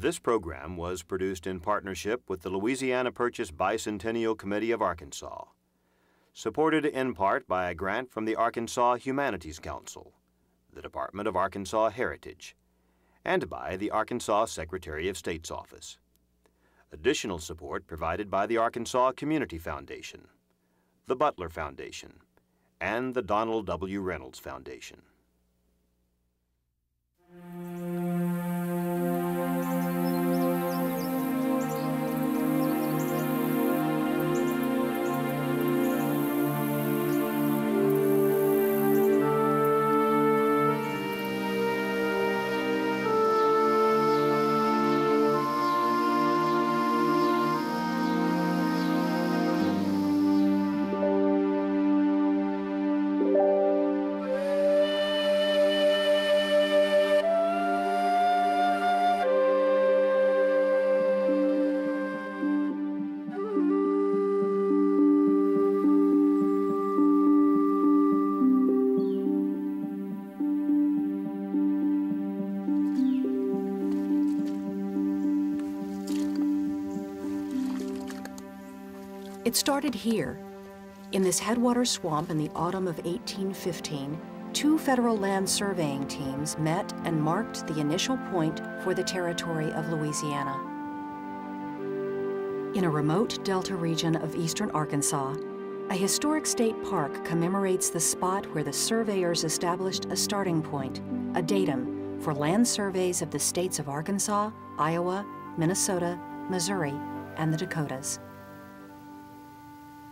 This program was produced in partnership with the Louisiana Purchase Bicentennial Committee of Arkansas, supported in part by a grant from the Arkansas Humanities Council, the Department of Arkansas Heritage, and by the Arkansas Secretary of State's Office. Additional support provided by the Arkansas Community Foundation, the Butler Foundation, and the Donald W. Reynolds Foundation. It started here. In this headwater swamp in the autumn of 1815, two federal land surveying teams met and marked the initial point for the territory of Louisiana. In a remote delta region of eastern Arkansas, a historic state park commemorates the spot where the surveyors established a starting point, a datum, for land surveys of the states of Arkansas, Iowa, Minnesota, Missouri, and the Dakotas.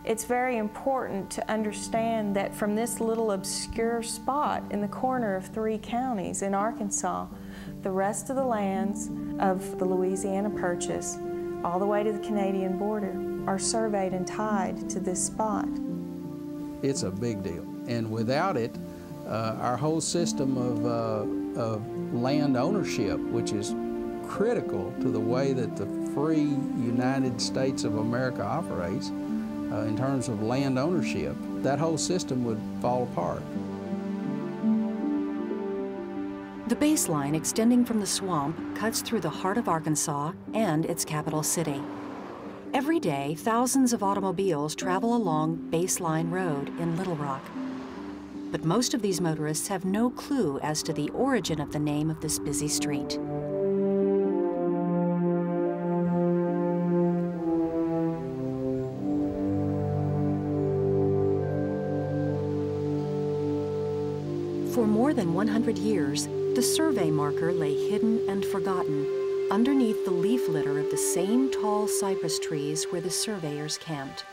It's very important to understand that from this little obscure spot in the corner of three counties in Arkansas, the rest of the lands of the Louisiana Purchase, all the way to the Canadian border, are surveyed and tied to this spot. It's a big deal. And without it, uh, our whole system of, uh, of land ownership, which is critical to the way that the free United States of America operates, uh, in terms of land ownership, that whole system would fall apart. The baseline extending from the swamp cuts through the heart of Arkansas and its capital city. Every day, thousands of automobiles travel along Baseline Road in Little Rock. But most of these motorists have no clue as to the origin of the name of this busy street. More than 100 years, the survey marker lay hidden and forgotten underneath the leaf litter of the same tall cypress trees where the surveyors camped.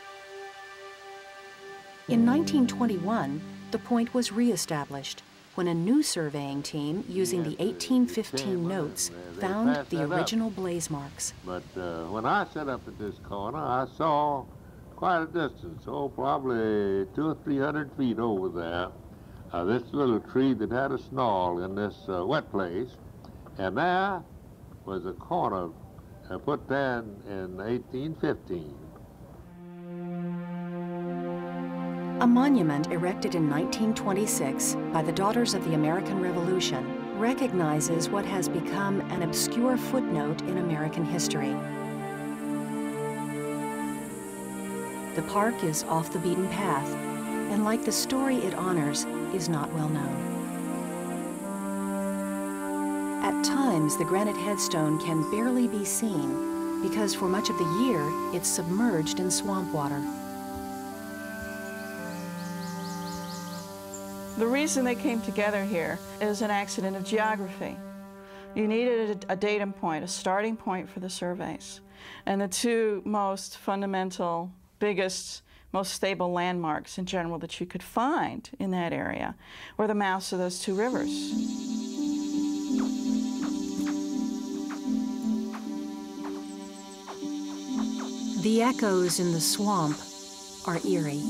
In 1921, the point was reestablished when a new surveying team using the 1815 notes found the original blaze marks. But uh, when I set up at this corner, I saw quite a distance, oh, probably two or three hundred feet over there, uh, this little tree that had a snarl in this uh, wet place, and there was a corner uh, put there in, in 1815. A monument erected in 1926 by the Daughters of the American Revolution recognizes what has become an obscure footnote in American history. The park is off the beaten path, like the story it honors, is not well known. At times, the granite headstone can barely be seen because for much of the year, it's submerged in swamp water. The reason they came together here is an accident of geography. You needed a, a, datum point, a starting point for the surveys. And the two most fundamental, biggest, most stable landmarks in general that you could find in that area were the mouths of those two rivers. The echoes in the swamp are eerie.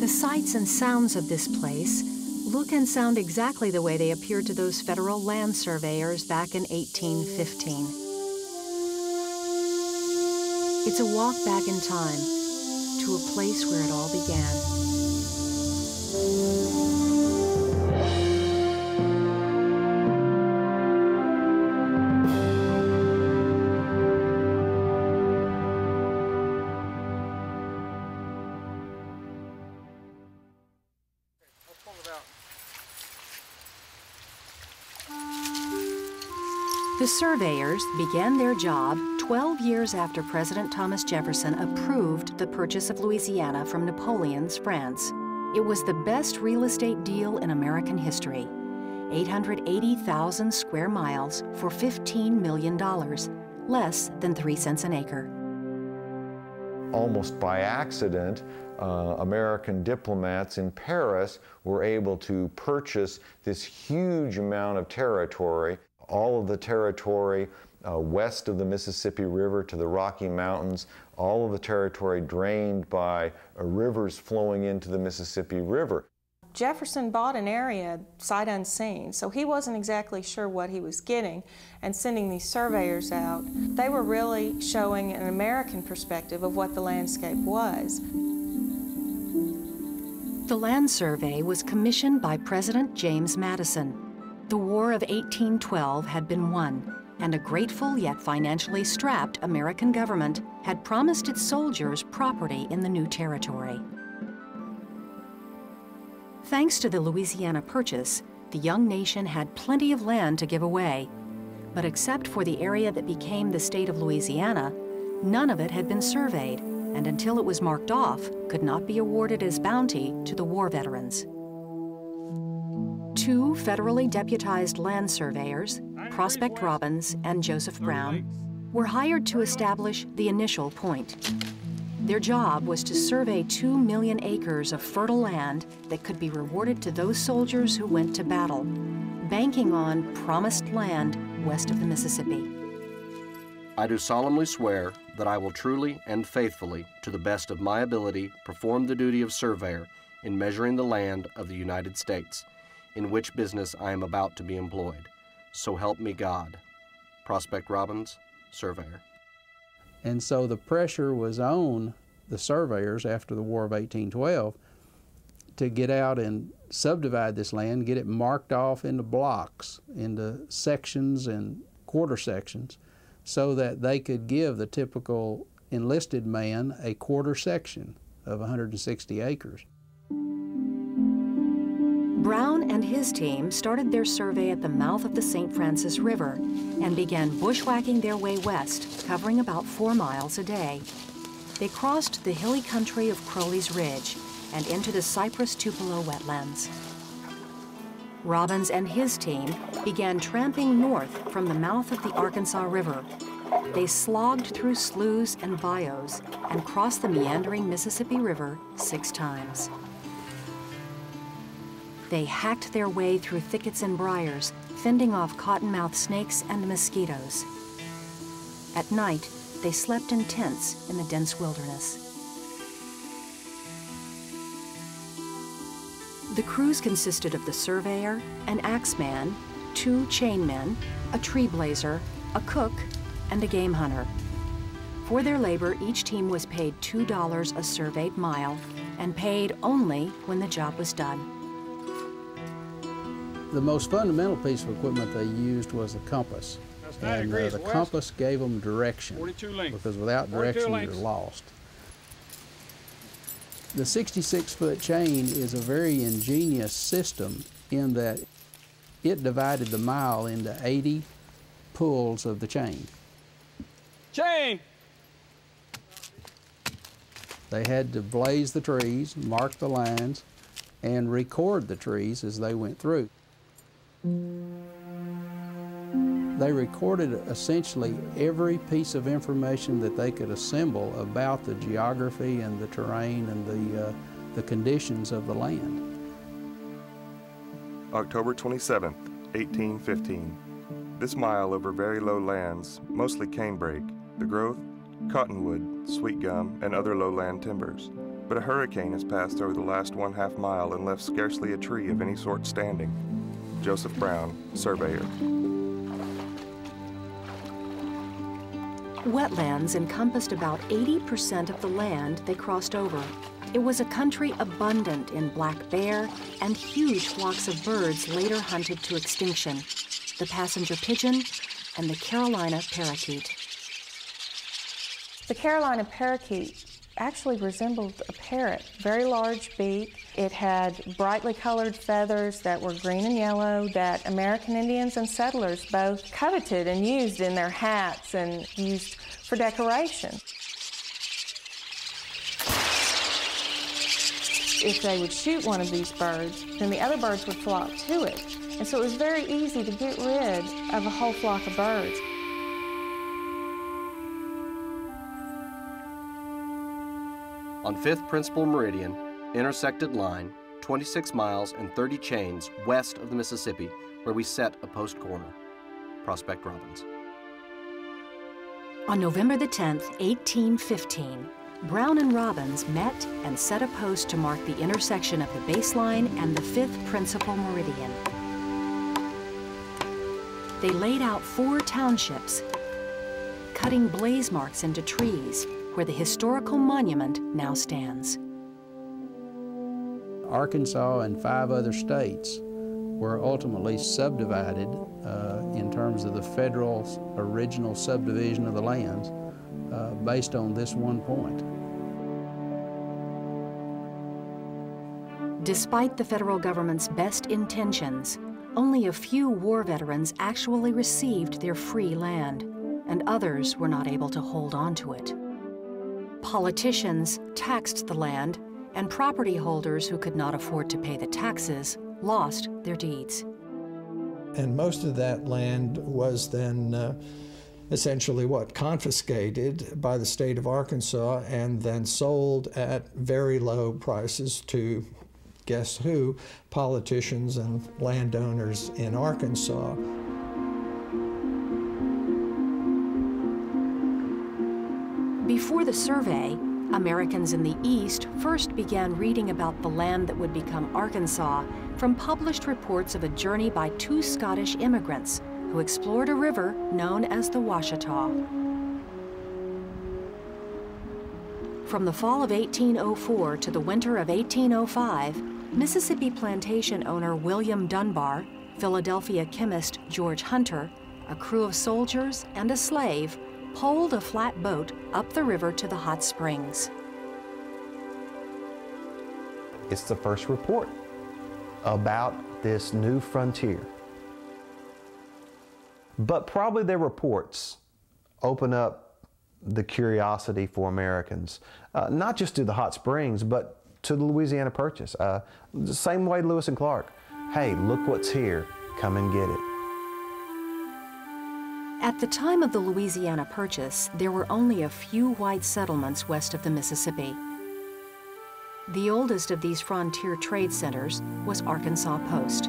The sights and sounds of this place look and sound exactly the way they appeared to those federal land surveyors back in 1815. It's a walk back in time to a place where it all began. The surveyors began their job 12 years after President Thomas Jefferson approved the purchase of Louisiana from Napoleon's France. It was the best real estate deal in American history. 880,000 square miles for $15 million, less than 3 cents an acre. Almost by accident, uh, American diplomats in Paris were able to purchase this huge amount of territory all of the territory uh, west of the Mississippi River to the Rocky Mountains, all of the territory drained by uh, rivers flowing into the Mississippi River. Jefferson bought an area sight unseen, so he wasn't exactly sure what he was getting. And sending these surveyors out, they were really showing an American perspective of what the landscape was. The land survey was commissioned by President James Madison. The War of 1812 had been won, and a grateful yet financially strapped American government had promised its soldiers property in the new territory. Thanks to the Louisiana Purchase, the young nation had plenty of land to give away. But except for the area that became the state of Louisiana, none of it had been surveyed, and until it was marked off, could not be awarded as bounty to the war veterans. Two federally deputized land surveyors, Prospect Robbins and Joseph Brown, were hired to establish the initial point. Their job was to survey two million acres of fertile land that could be rewarded to those soldiers who went to battle, banking on promised land west of the Mississippi. I do solemnly swear that I will truly and faithfully, to the best of my ability, perform the duty of surveyor in measuring the land of the United States in which business I am about to be employed. So help me God. Prospect Robbins, Surveyor. And so the pressure was on the surveyors after the War of 1812 to get out and subdivide this land, get it marked off into blocks, into sections and quarter sections, so that they could give the typical enlisted man a quarter section of 160 acres. Brown and his team started their survey at the mouth of the St. Francis River and began bushwhacking their way west, covering about four miles a day. They crossed the hilly country of Crowley's Ridge and into the Cypress Tupelo wetlands. Robbins and his team began tramping north from the mouth of the Arkansas River. They slogged through sloughs and bayous and crossed the meandering Mississippi River six times. They hacked their way through thickets and briars, fending off cottonmouth snakes and mosquitoes. At night, they slept in tents in the dense wilderness. The crews consisted of the surveyor, an axeman, two chainmen, a tree blazer, a cook, and a game hunter. For their labor, each team was paid $2 a surveyed mile and paid only when the job was done. The most fundamental piece of equipment they used was a compass. And uh, the compass gave them direction because without direction you're lost. The 66 foot chain is a very ingenious system in that it divided the mile into 80 pulls of the chain. Chain! They had to blaze the trees, mark the lines, and record the trees as they went through. They recorded essentially every piece of information that they could assemble about the geography and the terrain and the, uh, the conditions of the land. October 27, 1815. This mile over very low lands, mostly canebrake, the growth, cottonwood, sweet gum, and other lowland timbers. But a hurricane has passed over the last one half mile and left scarcely a tree of any sort standing. Joseph Brown, surveyor. Wetlands encompassed about 80% of the land they crossed over. It was a country abundant in black bear and huge flocks of birds later hunted to extinction. The passenger pigeon, and the Carolina parakeet. The Carolina parakeet actually resembled a parrot, very large beak. It had brightly colored feathers that were green and yellow that American Indians and settlers both coveted and used in their hats and used for decoration. If they would shoot one of these birds, then the other birds would flock to it. And so it was very easy to get rid of a whole flock of birds. On 5th Principal Meridian, intersected line, 26 miles and 30 chains west of the Mississippi, where we set a post corner. Prospect Robbins. On November the 10th, 1815, Brown and Robbins met and set a post to mark the intersection of the baseline and the 5th Principal Meridian. They laid out four townships, cutting blaze marks into trees where the historical monument now stands. Arkansas and five other states were ultimately subdivided uh, in terms of the federal original subdivision of the lands uh, based on this one point. Despite the federal government's best intentions, only a few war veterans actually received their free land, and others were not able to hold on to it. Politicians taxed the land, and property holders who could not afford to pay the taxes lost their deeds. And most of that land was then uh, essentially what? Confiscated by the state of Arkansas and then sold at very low prices to guess who? Politicians and landowners in Arkansas. Before the survey, Americans in the East first began reading about the land that would become Arkansas from published reports of a journey by two Scottish immigrants who explored a river known as the Ouachita. From the fall of 1804 to the winter of 1805, Mississippi plantation owner William Dunbar, Philadelphia chemist George Hunter, a crew of soldiers, and a slave poled a flat boat up the river to the hot springs. It's the first report about this new frontier. But probably their reports open up the curiosity for Americans, uh, not just to the hot springs, but to the Louisiana Purchase. Uh, the same way Lewis and Clark. Hey, look what's here. Come and get it. At the time of the Louisiana Purchase, there were only a few white settlements west of the Mississippi. The oldest of these frontier trade centers was Arkansas Post.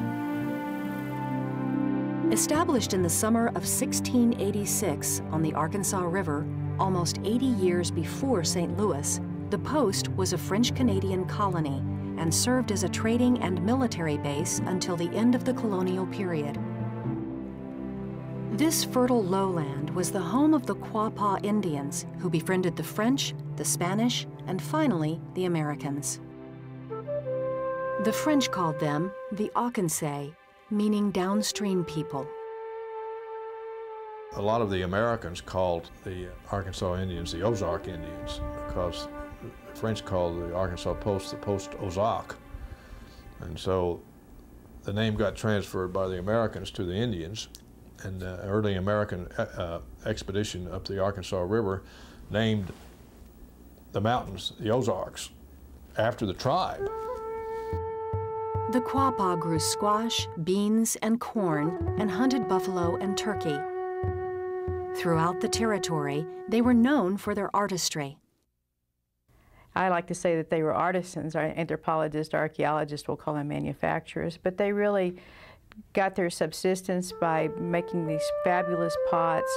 Established in the summer of 1686 on the Arkansas River, almost 80 years before St. Louis, the post was a French-Canadian colony and served as a trading and military base until the end of the colonial period. This fertile lowland was the home of the Quapaw Indians, who befriended the French, the Spanish, and finally the Americans. The French called them the Aucansais, meaning downstream people. A lot of the Americans called the Arkansas Indians the Ozark Indians because the French called the Arkansas Post the Post Ozark. And so the name got transferred by the Americans to the Indians, and uh, early American uh, uh, expedition up the Arkansas River named the mountains the Ozarks after the tribe. The Quapaw grew squash, beans, and corn, and hunted buffalo and turkey. Throughout the territory, they were known for their artistry. I like to say that they were artisans. Our anthropologists, archaeologists will call them manufacturers, but they really got their subsistence by making these fabulous pots.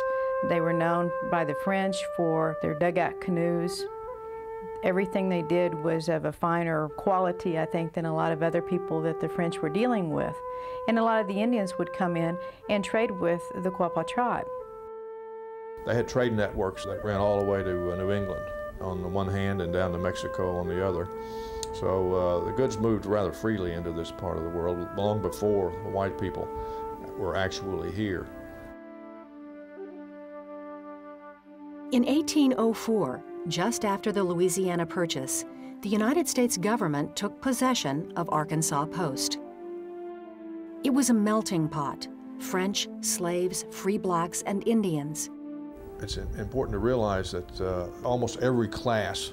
They were known by the French for their dugout canoes. Everything they did was of a finer quality, I think, than a lot of other people that the French were dealing with. And a lot of the Indians would come in and trade with the Quapaw tribe. They had trade networks that ran all the way to uh, New England on the one hand and down to Mexico on the other. So uh, the goods moved rather freely into this part of the world long before the white people were actually here. In 1804, just after the Louisiana Purchase, the United States government took possession of Arkansas Post. It was a melting pot French, slaves, free blacks, and Indians. It's important to realize that uh, almost every class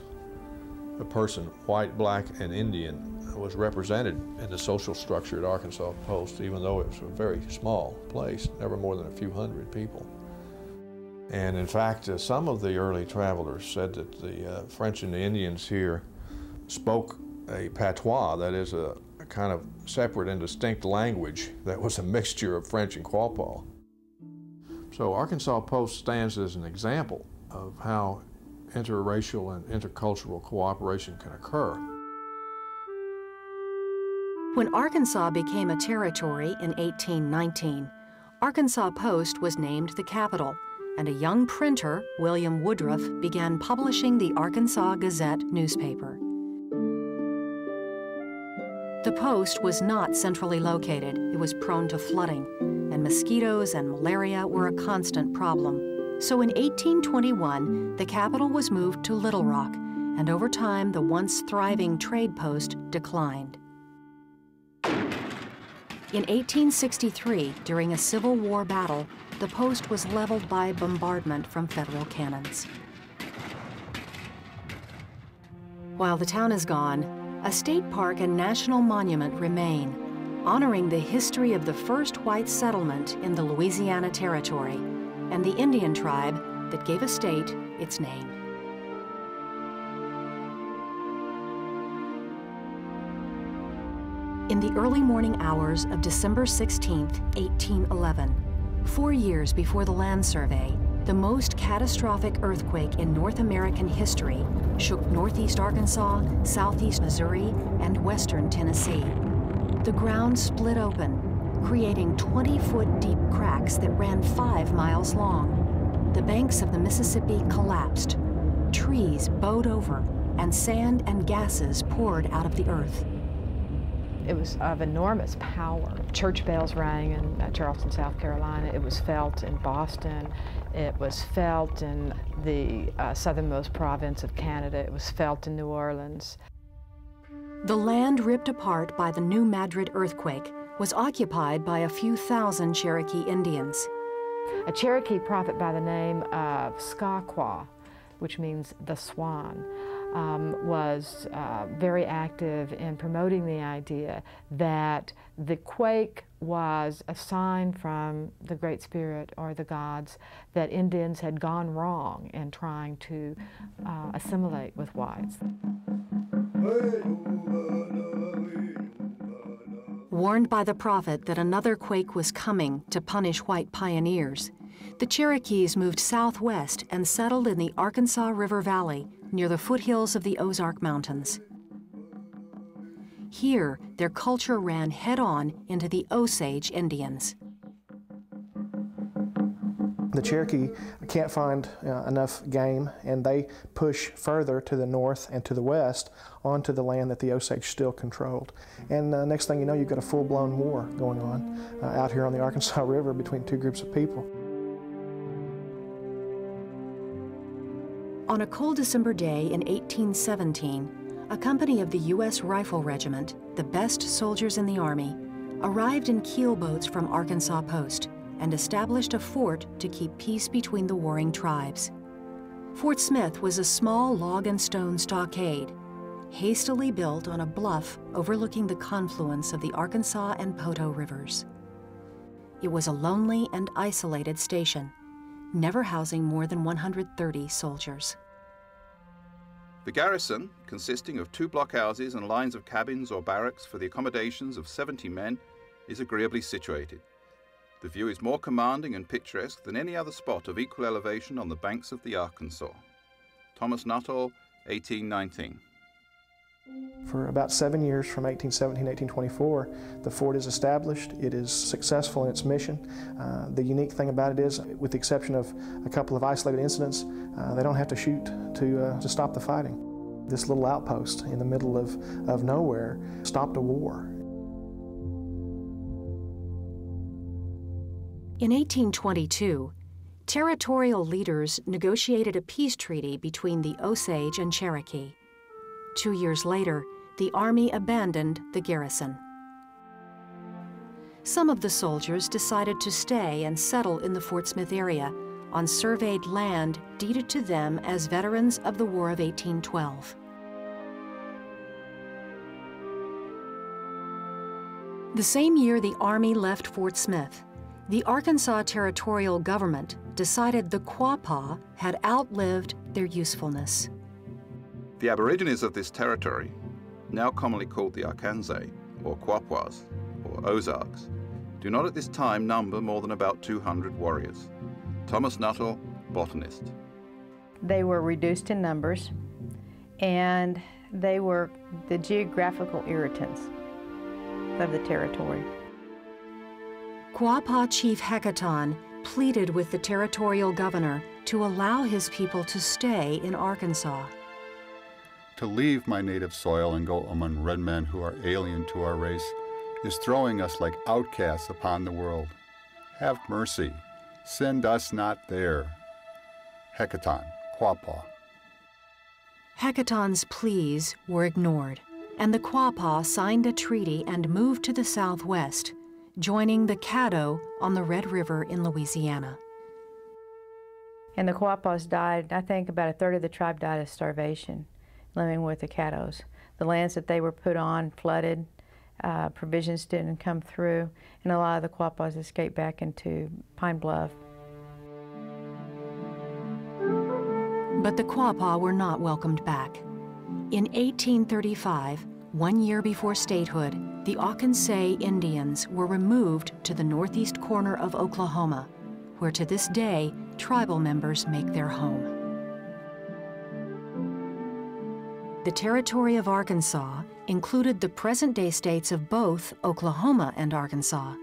of person, white, black, and Indian, was represented in the social structure at Arkansas Post, even though it was a very small place, never more than a few hundred people. And in fact, uh, some of the early travelers said that the uh, French and the Indians here spoke a patois, that is a, a, kind of separate and distinct language that was a mixture of French and Quapaw. So Arkansas Post stands as an example of how interracial and intercultural cooperation can occur. When Arkansas became a territory in 1819, Arkansas Post was named the capital, and a young printer, William Woodruff, began publishing the Arkansas Gazette newspaper. The post was not centrally located. It was prone to flooding, and mosquitoes and malaria were a constant problem. So in 1821, the capital was moved to Little Rock, and over time, the once thriving trade post declined. In 1863, during a Civil War battle, the post was leveled by bombardment from federal cannons. While the town is gone, a state park and national monument remain, honoring the history of the first white settlement in the Louisiana Territory and the Indian tribe that gave a state its name. In the early morning hours of December 16, 1811, four years before the land survey, the most catastrophic earthquake in North American history shook northeast Arkansas, southeast Missouri, and western Tennessee. The ground split open, creating 20-foot deep cracks that ran five miles long. The banks of the Mississippi collapsed. Trees bowed over, and sand and gases poured out of the earth. It was of enormous power. Church bells rang in uh, Charleston, South Carolina. It was felt in Boston. It was felt in the uh, southernmost province of Canada. It was felt in New Orleans. The land ripped apart by the New Madrid earthquake was occupied by a few thousand Cherokee Indians. A Cherokee prophet by the name of Skahkwa, which means the swan, um, was uh, very active in promoting the idea that the quake was a sign from the Great Spirit or the gods that Indians had gone wrong in trying to uh, assimilate with whites. Warned by the prophet that another quake was coming to punish white pioneers, the Cherokees moved southwest and settled in the Arkansas River Valley near the foothills of the Ozark Mountains. Here, their culture ran head-on into the Osage Indians. The Cherokee can't find uh, enough game, and they push further to the north and to the west onto the land that the Osage still controlled. And uh, next thing you know, you've got a full-blown war going on uh, out here on the Arkansas River between two groups of people. On a cold December day in 1817, a company of the U.S. Rifle Regiment, the best soldiers in the Army, arrived in keelboats from Arkansas Post and established a fort to keep peace between the warring tribes. Fort Smith was a small log and stone stockade, hastily built on a bluff overlooking the confluence of the Arkansas and Poteau rivers. It was a lonely and isolated station, never housing more than 130 soldiers. The garrison, consisting of two blockhouses and lines of cabins or barracks for the accommodations of 70 men, is agreeably situated. The view is more commanding and picturesque than any other spot of equal elevation on the banks of the Arkansas. Thomas Nuttall, 1819. For about seven years, from 1817 to 1824, the fort is established. It is successful in its mission. Uh, the unique thing about it is, with the exception of a couple of isolated incidents, uh, they don't have to shoot to, uh, to stop the fighting. This little outpost in the middle of, of nowhere stopped a war. In 1822, territorial leaders negotiated a peace treaty between the Osage and Cherokee. Two years later, the Army abandoned the garrison. Some of the soldiers decided to stay and settle in the Fort Smith area on surveyed land deeded to them as veterans of the War of 1812. The same year the Army left Fort Smith, the Arkansas Territorial Government decided the Quapaw had outlived their usefulness. The Aborigines of this territory, now commonly called the Arkansas, or Quapaws, or Ozarks, do not at this time number more than about 200 warriors. Thomas Nuttall, botanist. They were reduced in numbers, and they were the geographical irritants of the territory. Quapaw Chief Hecaton pleaded with the territorial governor to allow his people to stay in Arkansas. To leave my native soil and go among red men who are alien to our race is throwing us like outcasts upon the world. Have mercy. Send us not there. Hecatoun, Quapaw. Hecatoun's pleas were ignored, and the Quapaw signed a treaty and moved to the southwest, joining the Caddo on the Red River in Louisiana. And the Quapaws died, I think about a third of the tribe died of starvation, living with the Caddos. The lands that they were put on flooded, uh, provisions didn't come through, and a lot of the Quapaws escaped back into Pine Bluff. But the Quapaw were not welcomed back. In 1835, one year before statehood, the Aucansay Indians were removed to the northeast corner of Oklahoma, where to this day tribal members make their home. The territory of Arkansas included the present-day states of both Oklahoma and Arkansas.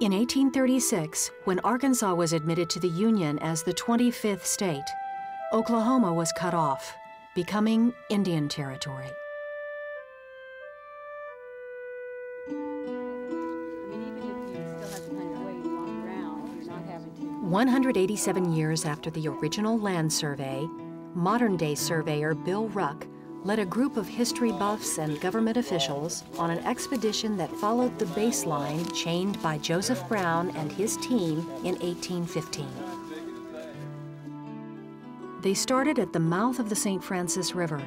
In 1836, when Arkansas was admitted to the Union as the 25th state, Oklahoma was cut off, becoming Indian Territory. One hundred eighty-seven years after the original land survey, modern-day surveyor Bill Ruck led a group of history buffs and government officials on an expedition that followed the baseline chained by Joseph Brown and his team in 1815. They started at the mouth of the St. Francis River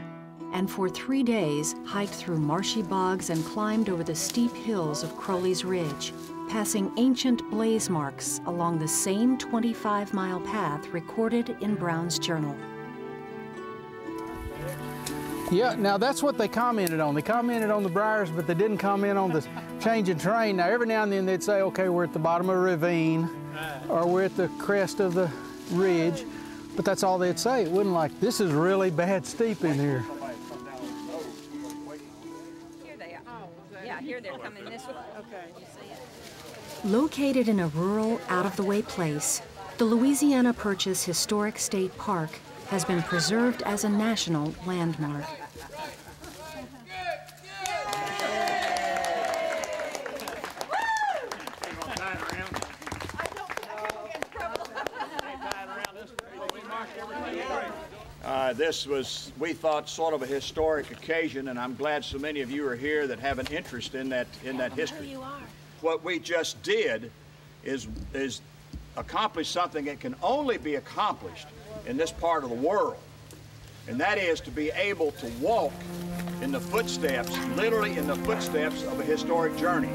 and for three days hiked through marshy bogs and climbed over the steep hills of Crowley's Ridge, passing ancient blaze marks along the same 25-mile path recorded in Brown's journal. Yeah, now that's what they commented on. They commented on the briars, but they didn't comment on the change in terrain. Now, every now and then they'd say, okay, we're at the bottom of a ravine, or we're at the crest of the ridge, but that's all they'd say. It wasn't like, this is really bad steep in here. Here they are. Oh, yeah, here they're coming this way. Okay, you see it? Located in a rural, out-of-the-way place, the Louisiana Purchase Historic State Park has been preserved as a national landmark. Uh, this was, we thought, sort of a historic occasion, and I'm glad so many of you are here that have an interest in that in that history. What we just did is is accomplish something that can only be accomplished in this part of the world, and that is to be able to walk in the footsteps, literally in the footsteps of a historic journey.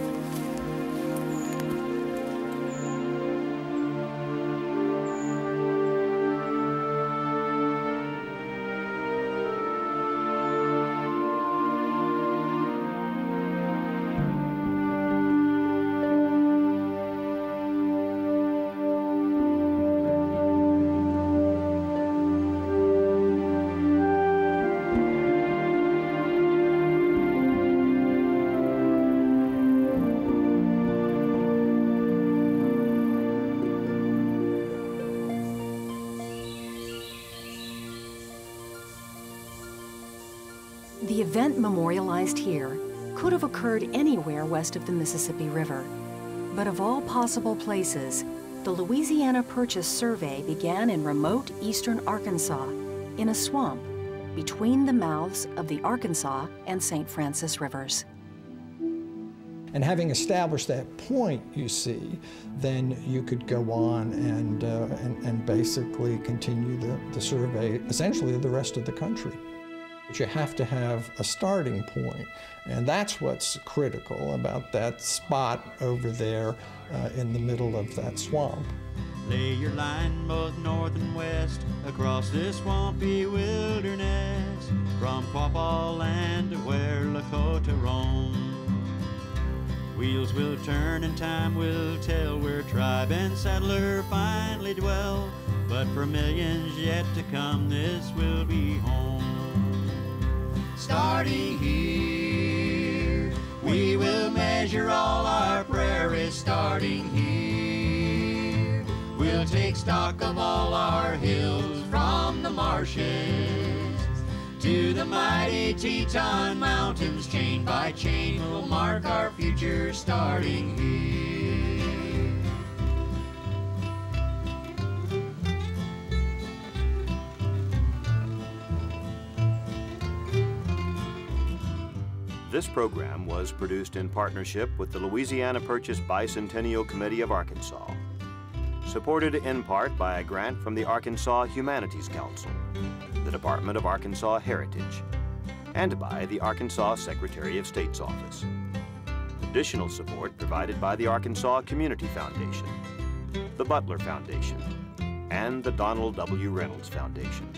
Event memorialized here could have occurred anywhere west of the Mississippi River. But of all possible places, The Louisiana Purchase Survey began in remote eastern Arkansas, in a swamp between the mouths of the Arkansas and St. Francis rivers. And having established that point, you see, then you could go on and, uh, and, and, basically continue the, the survey essentially the rest of the country. But you have to have a starting point, and that's what's critical about that spot over there uh, in the middle of that swamp. Lay your line both north and west across this swampy wilderness, from Quapaw land to where Lakota roam. Wheels will turn and time will tell where tribe and settler finally dwell. But for millions yet to come, this will be home. Starting here, we will measure all our prairies starting here. We'll take stock of all our hills from the marshes to the mighty Teton Mountains, chain by chain, we'll mark our future starting here. This program was produced in partnership with the Louisiana Purchase Bicentennial Committee of Arkansas, supported in part by a grant from the Arkansas Humanities Council the Department of Arkansas Heritage, and by the Arkansas Secretary of State's Office. Additional support provided by the Arkansas Community Foundation, the Butler Foundation, and the Donald W. Reynolds Foundation.